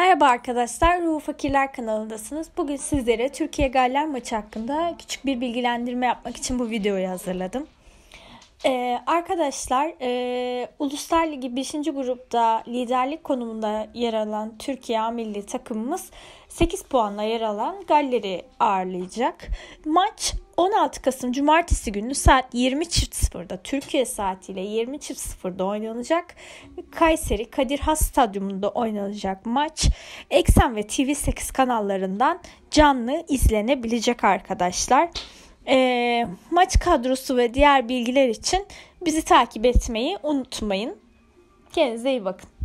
Merhaba arkadaşlar, Ruhu Fakirler kanalındasınız. Bugün sizlere Türkiye Galler maçı hakkında küçük bir bilgilendirme yapmak için bu videoyu hazırladım. Ee, arkadaşlar, e, Uluslar Ligi 5. grupta liderlik konumunda yer alan Türkiye milli takımımız 8 puanla yer alan Galler'i ağırlayacak. Maç 16 Kasım Cumartesi günü saat 20.00'da Türkiye saatiyle 20.00'da oynanacak. Kayseri Kadir Has Stadyumunda oynanacak maç Eksen ve TV8 kanallarından canlı izlenebilecek arkadaşlar. E, maç kadrosu ve diğer bilgiler için bizi takip etmeyi unutmayın. Kendinize iyi bakın.